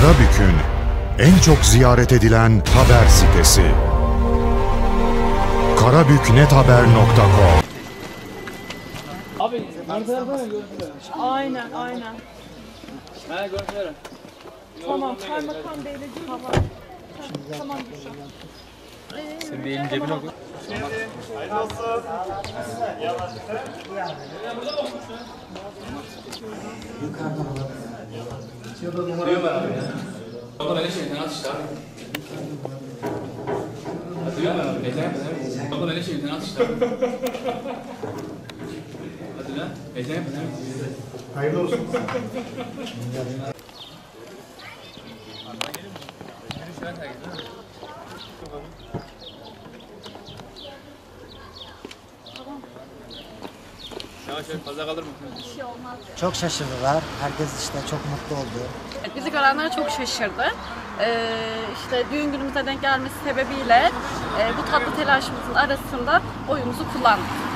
Karabük'ün en çok ziyaret edilen haber sitesi. karabüknethaber.com Abi görüntüler. Aynen aynen. He görüntüler. Tamam kaymakam beyle hava. Tamam Gülşah. Sen bir elini cebine koy. Baba öyle şey ne atıştı abi? Hatırlıyor musun? Bekle yapma değil mi? Baba öyle şey ne atıştı abi? Hadi lan. Bekle yapma değil mi? Yavaş yavaş fazla kaldırma. Çok şaşırdılar. Herkes işte çok mutlu oldu. Bizi görenler çok şaşırdı. Ee, işte düğün günümüze denk gelmesi sebebiyle e, bu tatlı telaşımızın arasında oyumuzu kullandık.